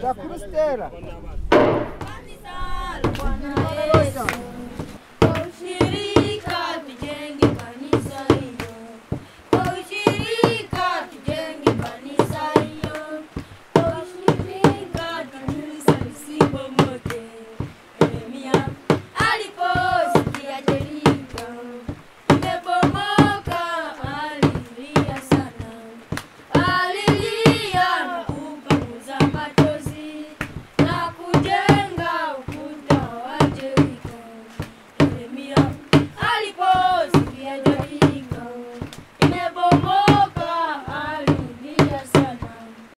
zvakurusitera